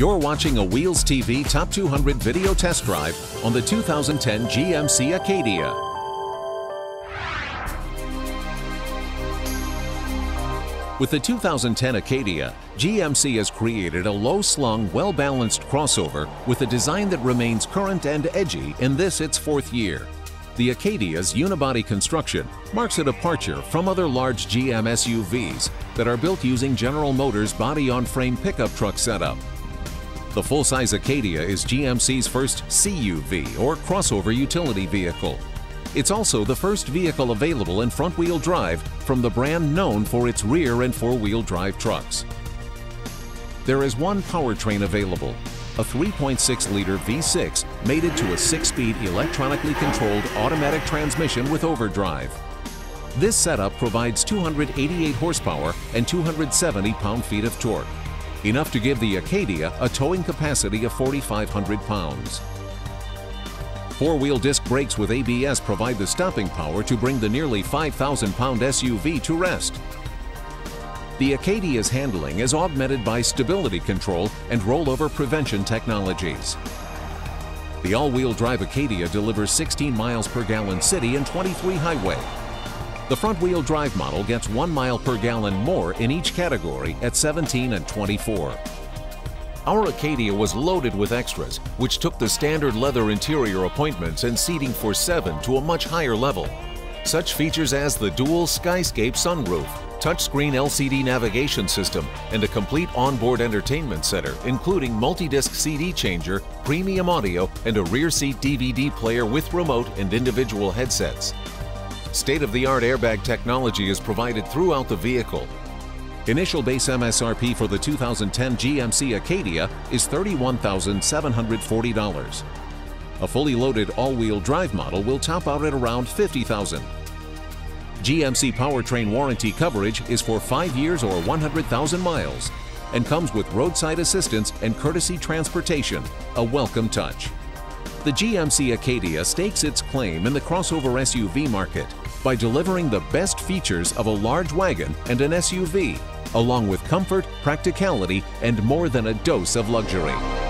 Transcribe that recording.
You're watching a Wheels TV Top 200 video test drive on the 2010 GMC Acadia. With the 2010 Acadia, GMC has created a low-slung, well-balanced crossover with a design that remains current and edgy in this its fourth year. The Acadia's unibody construction marks a departure from other large GM SUVs that are built using General Motors body-on-frame pickup truck setup. The full-size Acadia is GMC's first CUV, or crossover utility vehicle. It's also the first vehicle available in front-wheel drive from the brand known for its rear and four-wheel drive trucks. There is one powertrain available, a 3.6-liter V6 mated to a 6-speed electronically controlled automatic transmission with overdrive. This setup provides 288 horsepower and 270 pound-feet of torque, enough to give the Acadia a towing capacity of 4,500 pounds. Four-wheel disc brakes with ABS provide the stopping power to bring the nearly 5,000-pound SUV to rest. The Acadia's handling is augmented by stability control and rollover prevention technologies. The all-wheel drive Acadia delivers 16 miles per gallon city and 23 highway. The front-wheel drive model gets 1 mile per gallon more in each category at 17 and 24. Our Acadia was loaded with extras, which took the standard leather interior appointments and seating for seven to a much higher level. Such features as the dual Skyscape sunroof, touchscreen LCD navigation system, and a complete onboard entertainment center, including multi-disc CD changer, premium audio, and a rear seat DVD player with remote and individual headsets. State-of-the-art airbag technology is provided throughout the vehicle, Initial base MSRP for the 2010 GMC Acadia is $31,740. A fully loaded all-wheel drive model will top out at around 50,000. GMC powertrain warranty coverage is for 5 years or 100,000 miles and comes with roadside assistance and courtesy transportation, a welcome touch. The GMC Acadia stakes its claim in the crossover SUV market by delivering the best features of a large wagon and an SUV, along with comfort, practicality, and more than a dose of luxury.